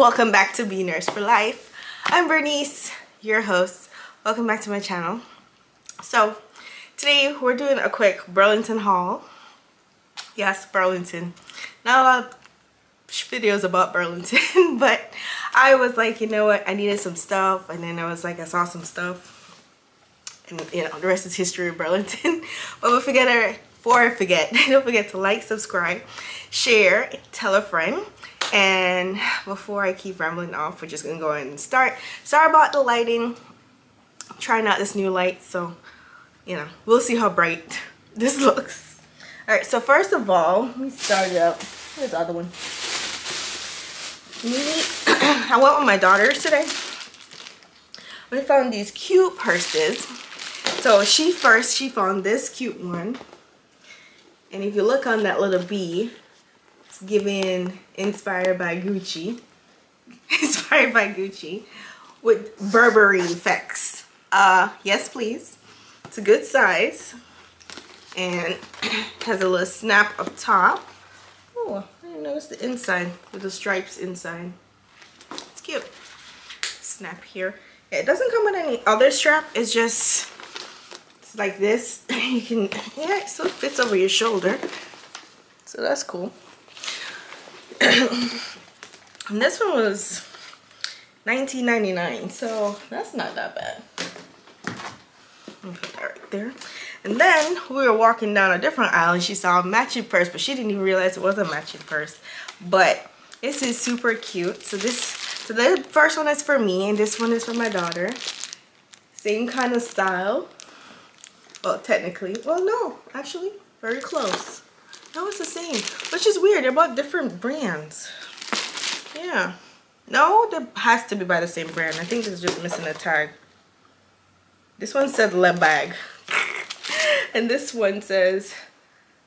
welcome back to Be Nurse for Life. I'm Bernice, your host. Welcome back to my channel. So today we're doing a quick Burlington haul. Yes, Burlington. Not a lot of videos about Burlington, but I was like, you know what, I needed some stuff, and then I was like, I saw some stuff, and you know, the rest is history of Burlington. but forget before I forget, don't forget to like, subscribe, share, tell a friend. And before I keep rambling off, we're just gonna go ahead and start. Sorry about the lighting. Trying out this new light, so you know, we'll see how bright this looks. All right, so first of all, let me start out. Here's the other one. I went with my daughters today. We found these cute purses. So she first, she found this cute one. And if you look on that little bee, it's given inspired by Gucci. inspired by Gucci with Burberry effects. Uh, yes, please. It's a good size. And has a little snap up top. Oh, I didn't notice the inside with the stripes inside. It's cute. Snap here. Yeah, it doesn't come with any other strap. It's just it's like this. you can, yeah, it still fits over your shoulder. So that's cool. and this one was 19.99, so that's not that bad. Put that right there. And then we were walking down a different aisle and she saw a matching purse, but she didn't even realize it was a matching purse. But this is super cute. So this, so the first one is for me and this one is for my daughter. Same kind of style. Well, technically. Well, no, actually, very close. No, it's the same, which is weird. They're both different brands. Yeah. No, that has to be by the same brand. I think it's just missing a tag. This one said Le Bag. and this one says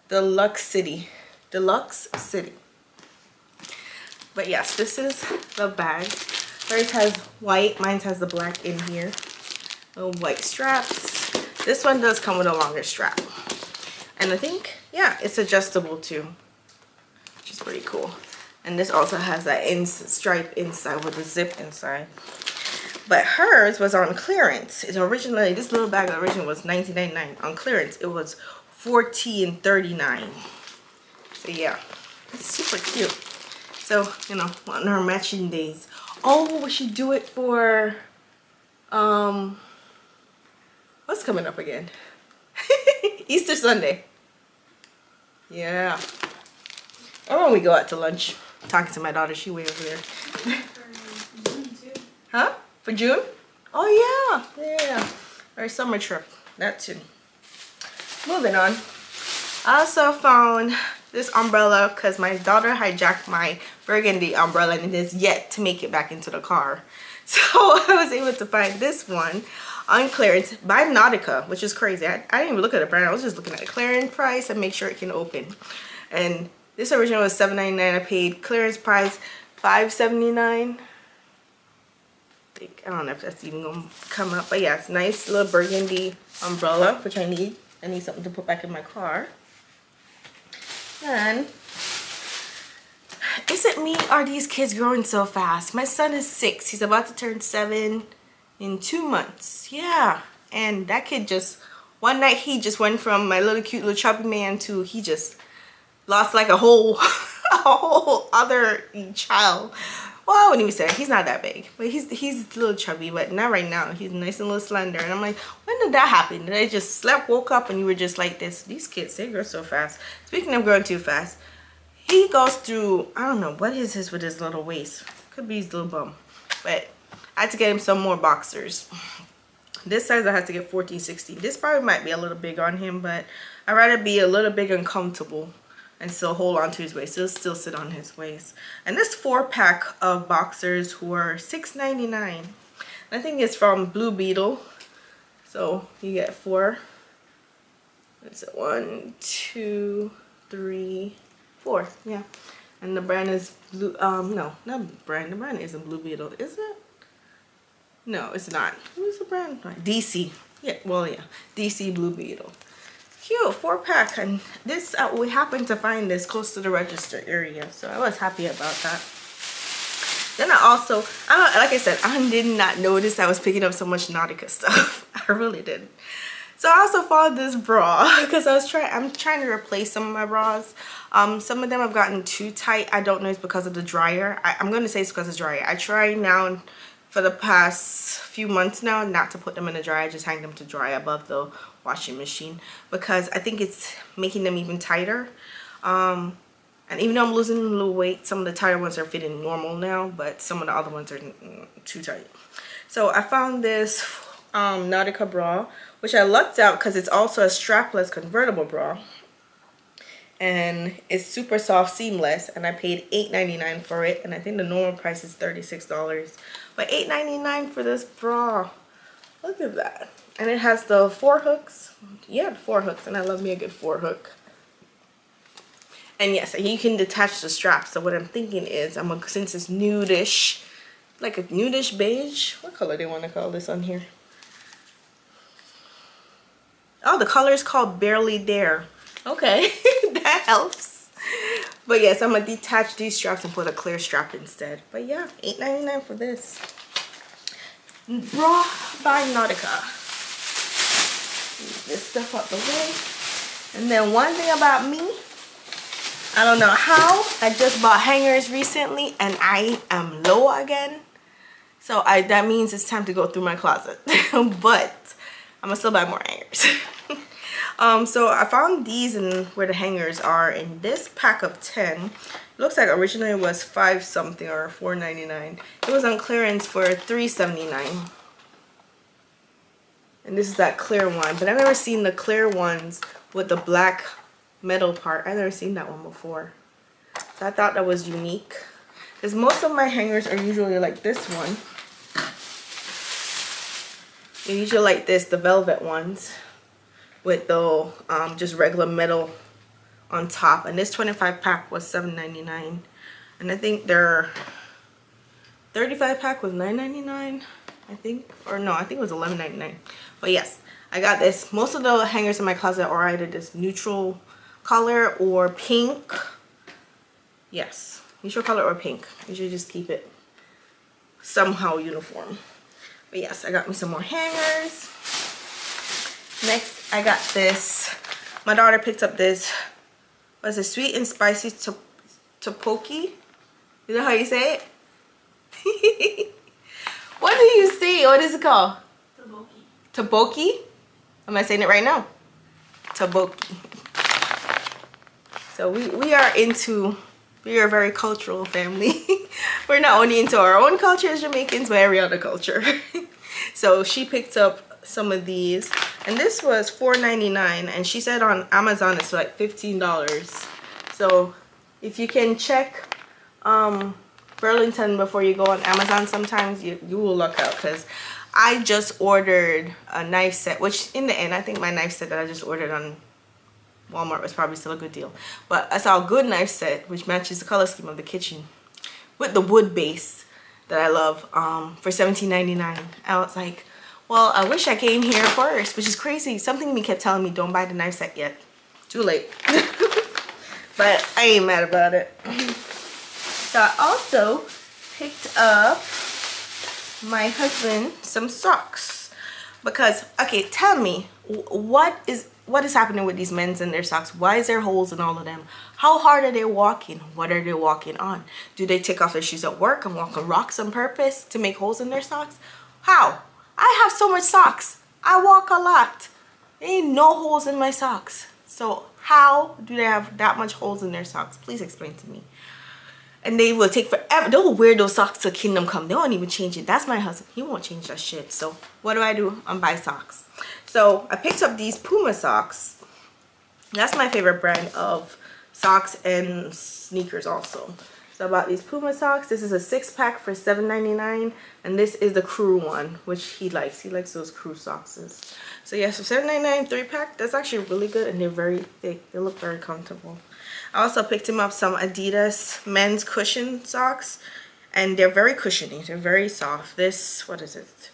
Deluxe City. Deluxe City. But yes, this is the bag. Hers has white. Mine has the black in here. Little white straps. This one does come with a longer strap. And I think, yeah, it's adjustable too. Which is pretty cool. And this also has that in stripe inside with a zip inside. But hers was on clearance. It's originally, this little bag originally was $19.99. On clearance, it was $14.39. So yeah, it's super cute. So, you know, on our matching days. Oh, we should do it for, um, what's coming up again? Easter Sunday. Yeah. Or when we go out to lunch. talking to my daughter, she way over there. huh? For June? Oh yeah. Yeah. Our summer trip. That too. Moving on. I also found this umbrella because my daughter hijacked my burgundy umbrella and it is yet to make it back into the car. So I was able to find this one on clearance by Nautica, which is crazy. I, I, didn't even look at the brand. I was just looking at the clearance price and make sure it can open. And this original was $7.99. I paid clearance price $5.79. I think I don't know if that's even gonna come up, but yeah, it's nice little burgundy umbrella, which I need. I need something to put back in my car. And is it me? Are these kids growing so fast? My son is six. He's about to turn seven in two months. Yeah. And that kid just, one night he just went from my little cute little chubby man to he just lost like a whole, a whole other child. Well, I wouldn't even say. He's not that big. But he's he's a little chubby, but not right now. He's nice and a little slender. And I'm like, when did that happen? Did I just slept, woke up, and you were just like this? These kids, they grow so fast. Speaking of growing too fast, he goes through, I don't know, what is this with his little waist? Could be his little bum. But I had to get him some more boxers. This size I had to get 14, 16. This probably might be a little big on him, but I'd rather be a little big and comfortable and still hold on to his waist. It'll still sit on his waist. And this four pack of boxers were $6.99. I think it's from Blue Beetle. So you get four. It's one, two, three, four. Yeah. And the brand is blue um no, not brand. The brand isn't Blue Beetle, is it? No, it's not. Who's the brand? DC. Yeah, well yeah. DC Blue Beetle cute four pack and this uh, we happened to find this close to the register area so I was happy about that Then I also, I don't, like I said, I did not notice I was picking up so much Nautica stuff. I really didn't. So I also found this bra because I was trying, I'm trying to replace some of my bras. Um, some of them have gotten too tight. I don't know it's because of the dryer. I, am going to say it's because of the dryer. I try now for the past few months now not to put them in the dryer. Just hang them to dry above the washing machine because I think it's making them even tighter. Um, and even though I'm losing a little weight, some of the tighter ones are fitting normal now, but some of the other ones are too tight. So I found this um, Nautica bra, which I lucked out because it's also a strapless convertible bra. And it's super soft, seamless, and I paid $8.99 for it. And I think the normal price is $36. But $8.99 for this bra. Look at that. And it has the four hooks. Yeah, four hooks, and I love me a good four hook. And yes, you can detach the strap. So what I'm thinking is, I'm gonna, since it's nudish, like a nudish beige. What color do you want to call this on here? Oh, the color is called Barely Dare. Okay, that helps. But yes, I'm gonna detach these straps and put a clear strap instead. But yeah, $8.99 for this. Bra by Nautica. This stuff out the way. And then one thing about me, I don't know how. I just bought hangers recently and I am low again. So I that means it's time to go through my closet. but I'm gonna still buy more hangers. um, so I found these and where the hangers are in this pack of 10. Looks like originally it was 5 something or 4.99. It was on clearance for 3.79. And this is that clear one. But I've never seen the clear ones with the black metal part. I've never seen that one before. So I thought that was unique. Because most of my hangers are usually like this one. They're usually like this, the velvet ones. With the um, just regular metal on top. And this 25 pack was $7.99. And I think their 35 pack was $9.99. I think. Or no, I think it was $11.99. But yes, I got this. Most of the hangers in my closet are either this neutral color or pink. Yes, neutral color or pink. You should just keep it somehow uniform. But yes, I got me some more hangers. Next, I got this. My daughter picked up this. What's it? Sweet and spicy to topoki. Is that how you say it? what do you see? What is it called? Taboki. Am I saying it right now? Taboki. So we, we are into, we are a very cultural family. We're not only into our own culture as Jamaicans, but every other culture. so she picked up some of these. And this was $4.99 and she said on Amazon it's like $15. So if you can check um, Burlington before you go on Amazon sometimes, you, you will luck out because I just ordered a knife set, which in the end, I think my knife set that I just ordered on Walmart was probably still a good deal. But I saw a good knife set, which matches the color scheme of the kitchen with the wood base that I love um, for $17.99. I was like, well, I wish I came here first, which is crazy. Something in me kept telling me, don't buy the knife set yet. Too late. but I ain't mad about it. So I also picked up my husband some socks because okay tell me what is what is happening with these men's and their socks? Why is there holes in all of them? How hard are they walking? What are they walking on? Do they take off their shoes at work and walk on rocks on purpose to make holes in their socks? How? I have so much socks. I walk a lot. There ain't no holes in my socks. So how do they have that much holes in their socks? Please explain to me. And they will take forever. They'll wear those socks till kingdom come. They won't even change it. That's my husband. He won't change that shit. So what do I do? I'm buy socks. So I picked up these Puma socks. That's my favorite brand of socks and sneakers also. So I bought these Puma socks. This is a six pack for $7.99. And this is the crew one, which he likes. He likes those crew socks. So yeah, so $7.99 three pack. That's actually really good and they're very thick. They look very comfortable. I also picked him up some Adidas men's cushion socks. And they're very cushiony. They're very soft. This, what is it?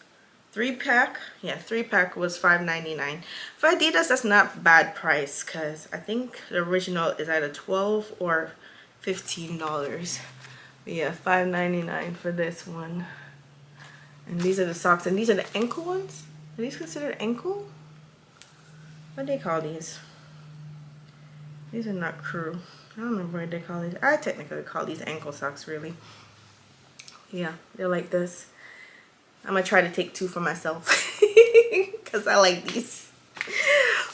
three pack yeah three pack was 5.99 for adidas that's not bad price because i think the original is either 12 or 15 dollars yeah, $5.99 for this one. And these are the socks. And these are the ankle ones? Are these considered ankle? What do they call these? These are not crew. I don't remember what they call these. I technically call these ankle socks, really. Yeah, they're like this. I'm going to try to take two for myself. Because I like these.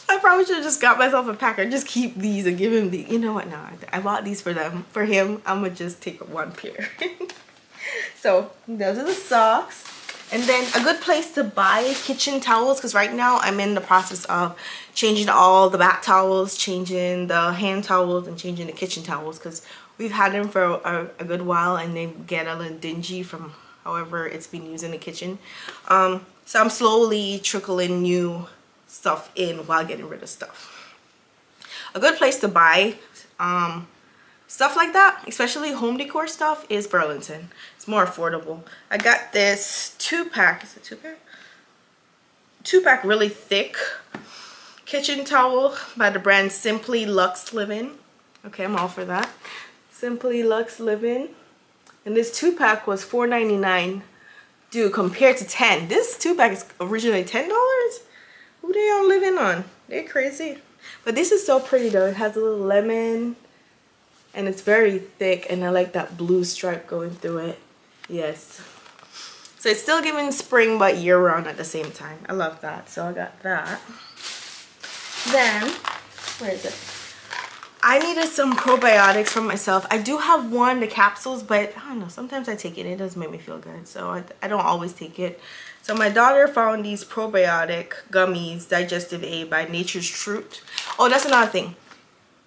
I probably should have just got myself a packer. Just keep these and give him the. You know what? No, I bought these for them. For him, I'm gonna just take one pair. so those are the socks. And then a good place to buy kitchen towels because right now I'm in the process of changing all the bath towels, changing the hand towels, and changing the kitchen towels because we've had them for a, a, good while and they get a little dingy from however it's been used in the kitchen. Um, so I'm slowly trickling new stuff in while getting rid of stuff. A good place to buy um, stuff like that, especially home decor stuff, is Burlington. It's more affordable. I got this two pack, is it two pack? Two pack really thick kitchen towel by the brand Simply Lux Living. Okay, I'm all for that. Simply Lux Living. And this two pack was $4.99. Dude, compared to 10 This two pack is originally $10? Who they all living on? They're crazy. But this is so pretty though. It has a little lemon and it's very thick and I like that blue stripe going through it. Yes. So it's still giving spring but year round at the same time. I love that. So I got that. Then, where is it? I needed some probiotics for myself. I do have one, the capsules, but I don't know. Sometimes I take it. It doesn't make me feel good. So I, I don't always take it. So my daughter found these probiotic gummies, Digestive Aid by Nature's Truth. Oh, that's another thing.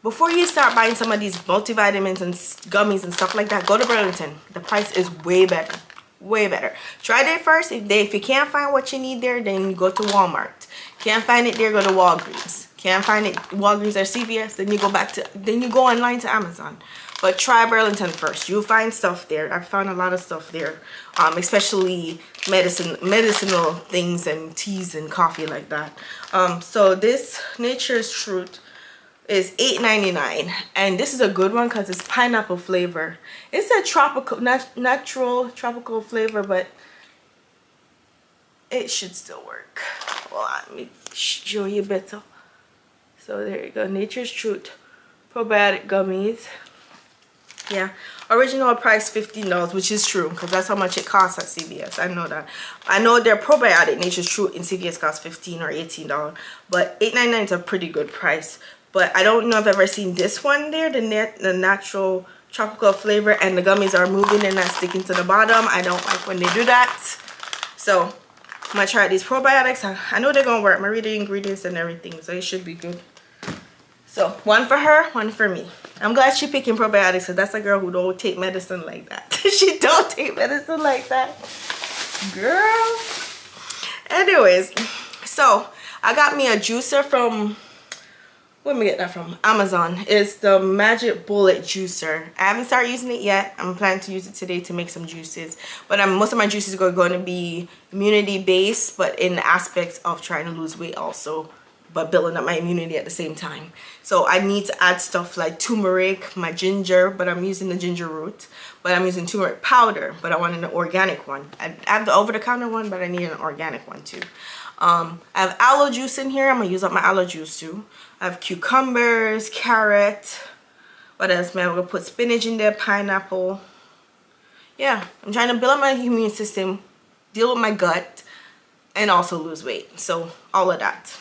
Before you start buying some of these multivitamins and gummies and stuff like that, go to Burlington. The price is way better. Way better. Try it first. If, they, if you can't find what you need there, then you go to Walmart. Can't find it there, go to Walgreens. Can't find it Walgreens or CVS, then you go back to, then you go online to Amazon. But try Burlington first. You'll find stuff there. I found a lot of stuff there, um, especially medicine, medicinal things and teas and coffee like that. Um, so this Nature's Truth is $8.99 and this is a good one because it's pineapple flavor. It's a tropical, nat natural tropical flavor, but it should still work. Well, let me show you better. So there you go, Nature's Truth probiotic gummies yeah original price $15 which is true because that's how much it costs at CVS I know that I know their probiotic nature's truth in CVS costs 15 or $18 but $8.99 is a pretty good price but I don't know if I've ever seen this one there the net the natural tropical flavor and the gummies are moving and not sticking to the bottom I don't like when they do that so I'm gonna try these probiotics I, I know they're gonna work I'm gonna read the ingredients and everything so it should be good so one for her, one for me. I'm glad she picking probiotics because that's a girl who don't take medicine like that. she don't take medicine like that. Girl. Anyways, so I got me a juicer from, where did I get that from? Amazon. It's the Magic Bullet Juicer. I haven't started using it yet. I'm planning to use it today to make some juices. But I'm, most of my juices are going to be immunity based, but in the aspects of trying to lose weight also but building up my immunity at the same time. So I need to add stuff like turmeric, my ginger, but I'm using the ginger root. But I'm using turmeric powder, but I want an organic one. I have the over-the-counter one, but I need an organic one too. Um, I have aloe juice in here. I'm going to use up my aloe juice too. I have cucumbers, carrot. What else, man? Going to put spinach in there, pineapple. Yeah, I'm trying to build up my immune system, deal with my gut, and also lose weight. So all of that.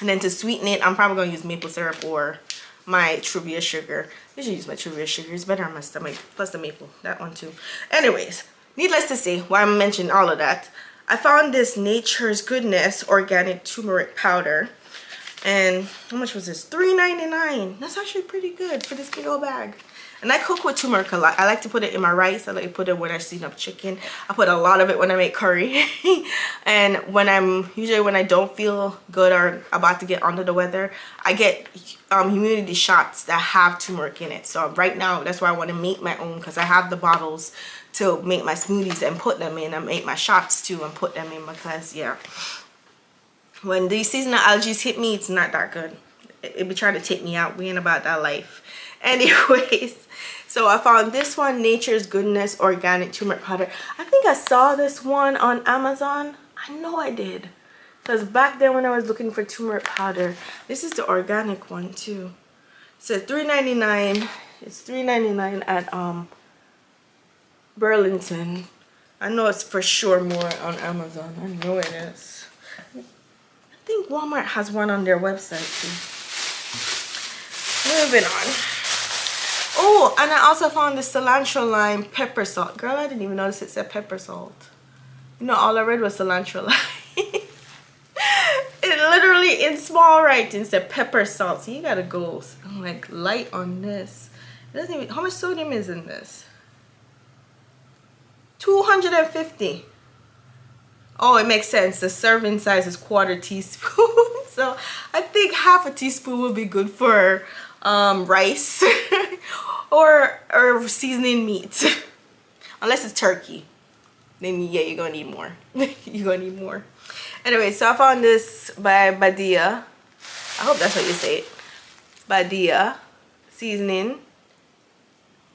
And then to sweeten it, I'm probably going to use maple syrup or my Truvia sugar. I should use my Truvia sugar. It's better on my stomach. Plus the maple. That one too. Anyways, needless to say, why I'm mentioning all of that, I found this Nature's Goodness organic turmeric powder. And how much was this? $3.99. That's actually pretty good for this big old bag. And I cook with turmeric a lot. I like to put it in my rice. I like to put it when I season up chicken. I put a lot of it when I make curry. and when I'm, usually when I don't feel good or about to get under the weather, I get um, immunity shots that have turmeric in it. So right now, that's why I want to make my own because I have the bottles to make my smoothies and put them in. I make my shots too and put them in because, yeah. When these seasonal allergies hit me, it's not that good. It, it be trying to take me out. We ain't about that life. Anyways, So I found this one, Nature's Goodness Organic Turmeric Powder. I think I saw this one on Amazon. I know I did. Because back then when I was looking for turmeric powder, this is the organic one too. So $3.99. It's $3.99 at um Burlington. I know it's for sure more on Amazon. I know it is. I think Walmart has one on their website too. Moving on. Oh, and I also found the cilantro lime pepper salt. Girl, I didn't even notice it said pepper salt. You know, all I read was cilantro lime. it literally in small writing said pepper salt. So you gotta go like light on this. It doesn't even, how much sodium is in this? 250. Oh, it makes sense. The serving size is quarter teaspoon. so I think half a teaspoon would be good for um, rice or, or seasoning meat. Unless it's turkey. Then yeah, you're gonna need more. you're gonna need more. Anyway, so I found this by Badia. I hope that's how you say it. Badia seasoning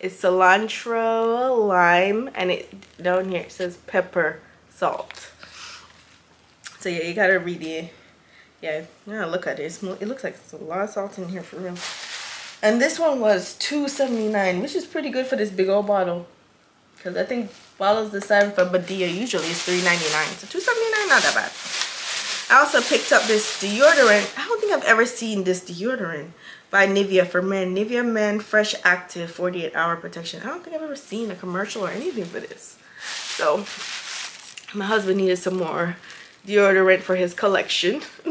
it's cilantro, lime, and it down here it says pepper, salt. So yeah, you gotta read it. Yeah, yeah, look at it. it looks like there's a lot of salt in here for real. And this one was $2.79, which is pretty good for this big old bottle. Because I think bottles the size for Badia usually is $3.99. So $2.79, not that bad. I also picked up this deodorant. I don't think I've ever seen this deodorant by Nivea for men. Nivea Men Fresh Active 48 Hour Protection. I don't think I've ever seen a commercial or anything for this. So my husband needed some more deodorant for his collection.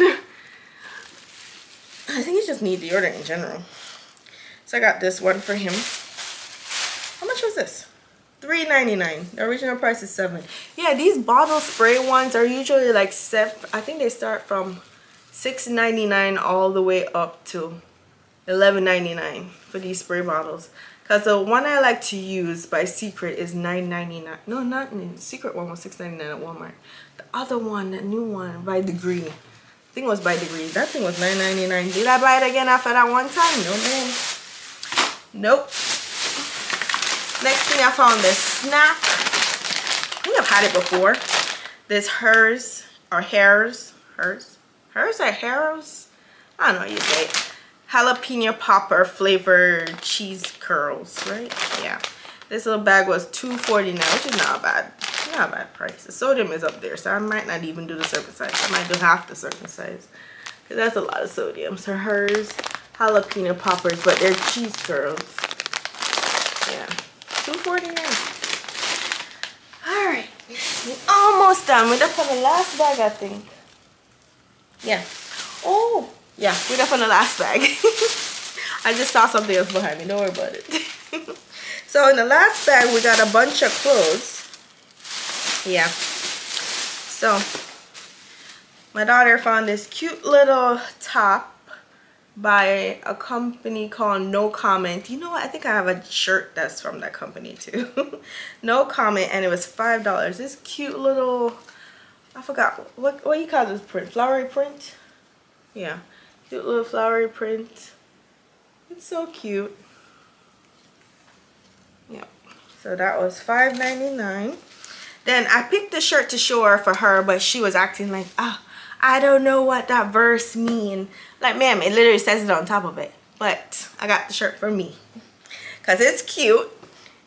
I think he just needs deodorant in general. So I got this one for him. How much was this? $3.99. The original price is 7 Yeah, these bottle spray ones are usually like seven. I think they start from $6.99 all the way up to $11.99 for these spray bottles. Because the one I like to use by Secret is $9.99. No, not Secret one was $6.99 at Walmart. The other one, the new one by Degree. I think was by Degree. That thing was $9.99. Did I buy it again after that one time? No, man. Nope. Next thing I found this snack. I think I've had it before. This Herr's or Hairs. Herr's? Herr's or Hairs? I don't know you say jalapeno popper flavored cheese curls, right? Yeah. This little bag was $2.49, which is not bad. Not bad price. The sodium is up there, so I might not even do the size. I might do half the serving size. Because that's a lot of sodium. So Herr's, jalapeno poppers, but they're cheese curls. Yeah. $2.49. Alright. Almost done. We're up on the last bag, I think. Yeah. Oh, yeah, we're up on the last bag. I just saw something else behind me. Don't worry about it. so in the last bag, we got a bunch of clothes. Yeah. So my daughter found this cute little top by a company called No Comment. You know what? I think I have a shirt that's from that company too. no Comment, and it was five dollars. This cute little, I forgot what what you call this print, flowery print. Yeah, Cute little flowery print. It's so cute. Yep. So that was $5.99. Then I picked the shirt to show her for her, but she was acting like, oh, I don't know what that verse mean. Like, ma'am, it literally says it on top of it. But I got the shirt for me. Because it's cute.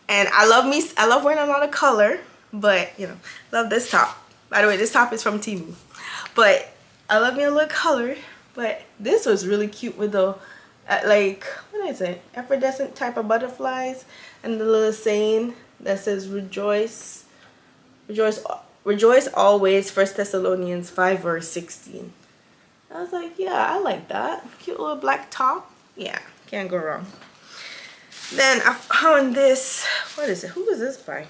And I love me, I love wearing a lot of color. But, you know, love this top. By the way, this top is from Temu. But I love me a little color. But this was really cute with the, uh, like, what is it? Effervescent type of butterflies. And the little saying that says, rejoice, rejoice, rejoice always, First Thessalonians 5 verse 16. I was like, yeah, I like that. Cute little black top. Yeah, can't go wrong. Then I found this, what is it? Who is this by?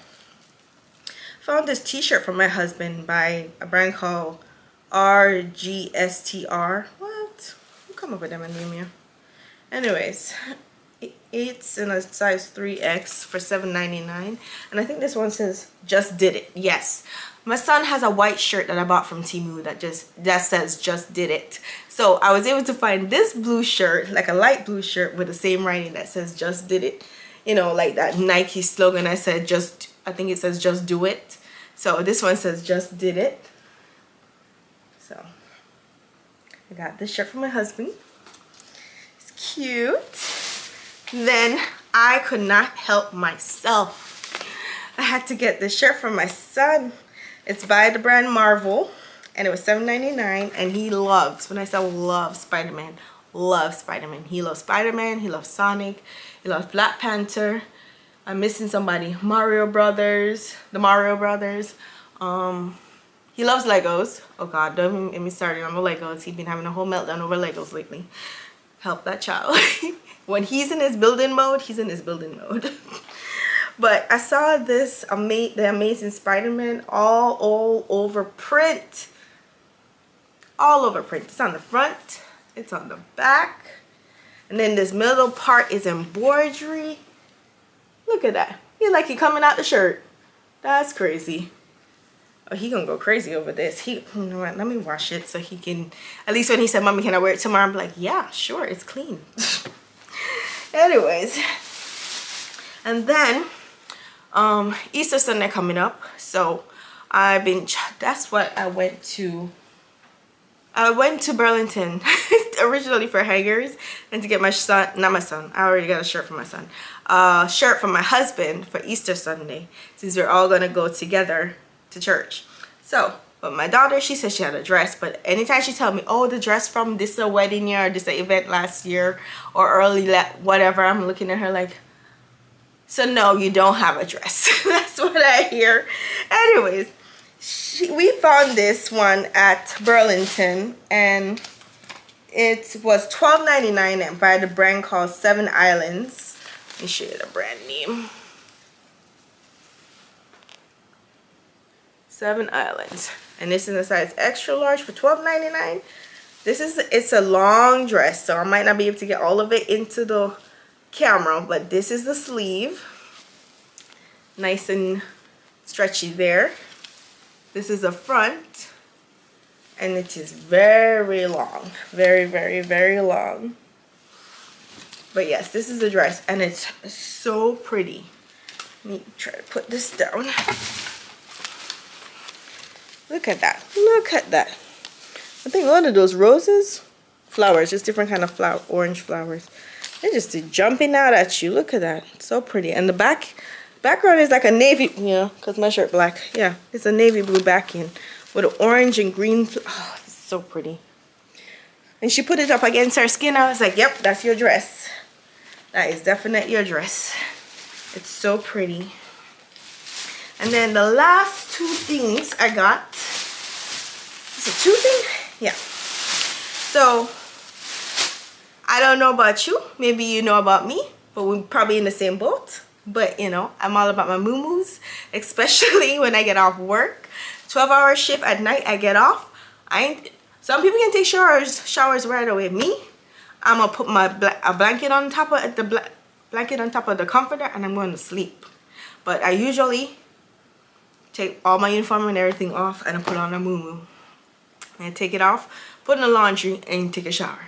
Found this t-shirt from my husband by a brand called RGSTR What? Who come up with them and name you. Anyways, it's in a size 3X for $7.99. And I think this one says, just did it. Yes. My son has a white shirt that I bought from Temu that just that says just did it. So I was able to find this blue shirt, like a light blue shirt with the same writing that says just did it. you know, like that Nike slogan I said just I think it says just do it. So this one says just did it. So I got this shirt from my husband. It's cute. Then I could not help myself. I had to get this shirt for my son. It's by the brand Marvel and it was $7.99 and he loves, when I say love Spider-Man, loves Spider-Man. He loves Spider-Man, he loves Sonic, he loves Black Panther. I'm missing somebody. Mario Brothers, the Mario Brothers. Um, he loves Legos. Oh God, don't even get me started on the Legos. He's been having a whole meltdown over Legos lately. Help that child. when he's in his building mode, he's in his building mode. but I saw this ama the Amazing Spider-Man all, all over print. All over print. It's on the front. It's on the back. And then this middle part is embroidery. Look at that. He's like he coming out the shirt. That's crazy. Oh, he gonna go crazy over this. He, you know what, let me wash it so he can, at least when he said, mommy, can I wear it tomorrow? I'm like, yeah, sure, it's clean. Anyways, and then um, Easter Sunday coming up. So I've been, that's what I went to I went to Burlington originally for hangers and to get my son, not my son, I already got a shirt for my son, uh, shirt for my husband for Easter Sunday since we're all gonna go together to church. So, but my daughter, she said she had a dress, but anytime she tell me, oh, the dress from this a wedding year, or this a event last year, or early, whatever, I'm looking at her like, so no, you don't have a dress. That's what I hear. Anyways, she, we found this one at Burlington and it was $12.99 by the brand called Seven Islands. Let me show you the brand name. Seven Islands. And this is a size extra large for $12.99. This is, it's a long dress, so I might not be able to get all of it into the camera, but this is the sleeve. Nice and stretchy there. This is a front and it is very long. Very, very, very long. But yes, this is the dress and it's so pretty. Let me try to put this down. Look at that. Look at that. I think one of those roses, flowers, just different kind of flower, orange flowers. They're just jumping out at you. Look at that. So pretty. And the back Background is like a navy, you know, because my shirt black. Yeah, it's a navy blue backing with an orange and green. Oh, it's so pretty. And she put it up against her skin. I was like, yep, that's your dress. That is definitely your dress. It's so pretty. And then the last two things I got. Is it two things? Yeah. So, I don't know about you. Maybe you know about me. But we're probably in the same boat but you know i'm all about my moo especially when i get off work 12 hour shift at night i get off i ain't some people can take showers showers right away me i'm gonna put my bla a blanket on top of the bla blanket on top of the comforter and i'm going to sleep but i usually take all my uniform and everything off and I put on a moo and take it off put in the laundry and take a shower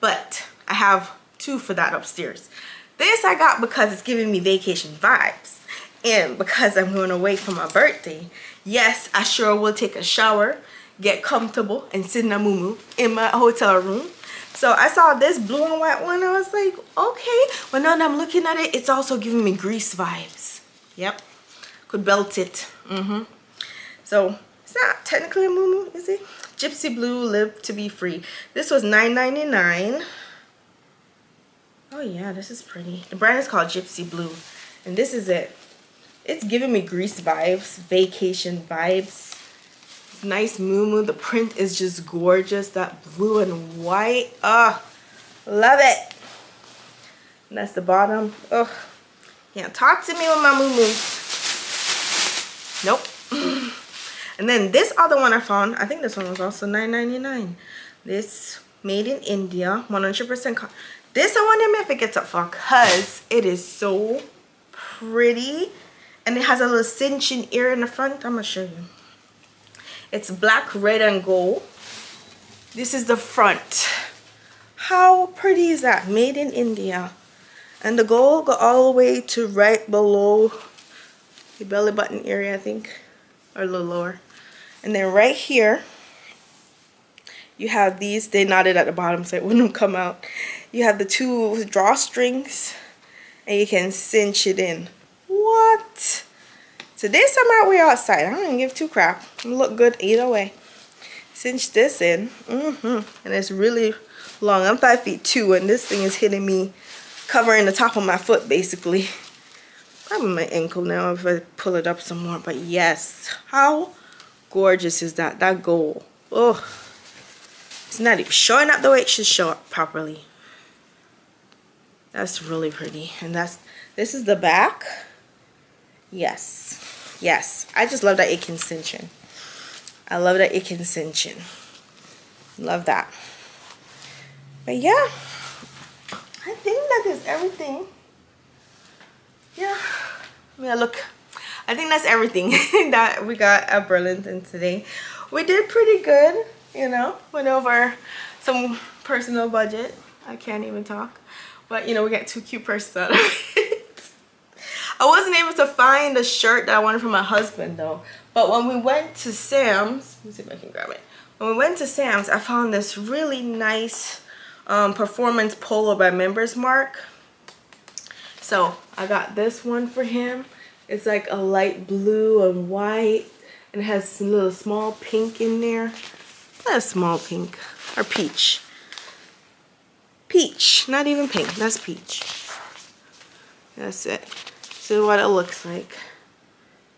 but i have two for that upstairs this I got because it's giving me vacation vibes. And because I'm going away for my birthday, yes, I sure will take a shower, get comfortable, and sit in a moo in my hotel room. So I saw this blue and white one. I was like, okay. But now that I'm looking at it, it's also giving me Grease vibes. Yep. Could belt it. Mm-hmm. So it's not technically a moo is it? Gypsy Blue Live to be Free. This was $9.99. Oh yeah, this is pretty. The brand is called Gypsy Blue. And this is it. It's giving me Grease vibes, vacation vibes. Nice moo The print is just gorgeous. That blue and white. Oh, love it. And that's the bottom. Oh, yeah, talk to me with my moo Nope. and then this other one I found, I think this one was also $9.99. This made in India, 100% this I wonder if it gets up for because it is so pretty. And it has a little cinching ear in the front. I'm to show you. It's black, red, and gold. This is the front. How pretty is that? Made in India. And the gold go all the way to right below the belly button area, I think. Or a little lower. And then right here, you have these. They knotted at the bottom so it wouldn't come out. You have the two drawstrings. And you can cinch it in. What? Today's summer we are outside. I don't even give two crap. Look good either way. Cinch this in. Mm -hmm. And it's really long. I'm five feet two and this thing is hitting me covering the top of my foot basically. Probably my ankle now if I pull it up some more. But yes, how gorgeous is that? That gold. Oh, it's not even showing up the way it should show up properly. That's really pretty. And that's, this is the back. Yes, yes. I just love that in. I love that in. Love that. But yeah, I think that is everything. Yeah. Mean, look. I think that's everything that we got at Burlington today. We did pretty good, you know. Went over some personal budget. I can't even talk. But, you know, we got two cute purses out of it. I wasn't able to find the shirt that I wanted for my husband, though. But when we went to Sam's, let me see if I can grab it. When we went to Sam's, I found this really nice um, Performance Polo by Member's Mark. So I got this one for him. It's like a light blue and white and it has a little small pink in there. A small pink or peach. Peach, not even pink, that's peach. That's it. So what it looks like.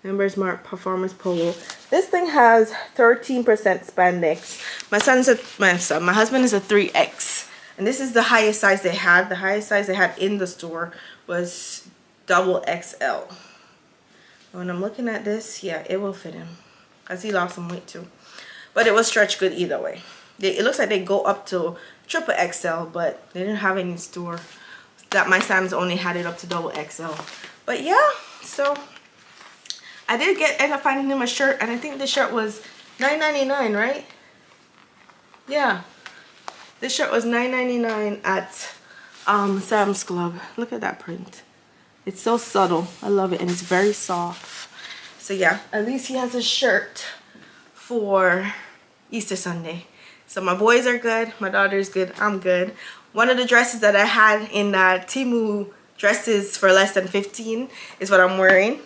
Member's Mark Performance Polo. This thing has 13% spandex. My son's a my son, my husband is a 3X. And this is the highest size they had. The highest size they had in the store was double XL. When I'm looking at this, yeah, it will fit him. Because he lost some weight too. But it was stretch good either way. They, it looks like they go up to triple XL, but they didn't have any store. That my Sam's only had it up to double XL. But yeah, so I did get end up finding him a shirt, and I think the shirt was $9.99, right? Yeah, this shirt was $9.99 at um, Sam's Club. Look at that print. It's so subtle. I love it. And it's very soft. So yeah, at least he has a shirt for Easter Sunday. So my boys are good. My daughter's good. I'm good. One of the dresses that I had in that Temu dresses for less than 15 is what I'm wearing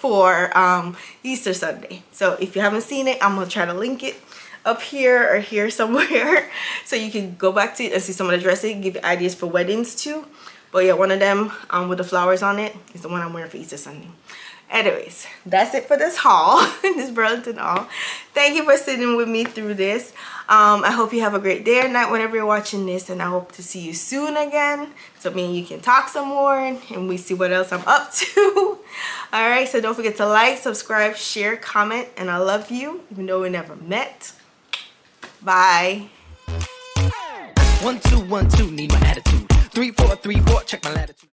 for um, Easter Sunday. So if you haven't seen it, I'm going to try to link it up here or here somewhere. So you can go back to it and see some of the dressing give you ideas for weddings too. But yeah one of them um, with the flowers on it is the one I'm wearing for Easter Sunday. Anyways that's it for this haul this Burlington haul thank you for sitting with me through this. Um, I hope you have a great day or night whenever you're watching this and I hope to see you soon again. So me and you can talk some more and we see what else I'm up to. Alright so don't forget to like subscribe share comment and I love you even though we never met Bye. One, two, one, two, need my attitude. Three, four, three, four, check my latitude.